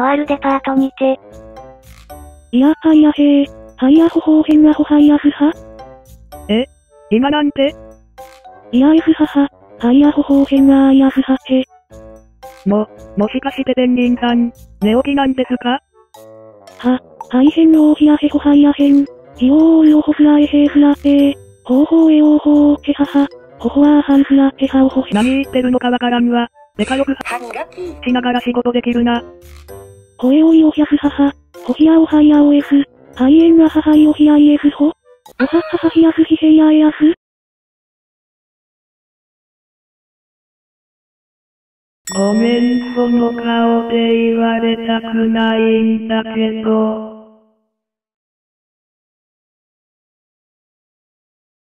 とあるデパートにて。いやはやへえ、はやほほうへんなほはいやふは？え？今なんて？いやいふはは、はいやほほうへんなあいやふはへ。も、もしかしてペンギンさん、寝起きなんですか？は、はいへんのおひやへほはいやへん。ひおーうおほふらえへーふらえー。ほうほうえおーほーへはは。ほほわーはんふらへはおほへ。何言ってるのかわからんわ。でかよく歯磨き。しながら仕事できるな。ほえおいおひゃふはは。ほひやおはいやおえふ。はいえんなははいおひやいえふほ。おはっははひやふひへいやえやふ。ごめんその顔で言われたくないんだけど。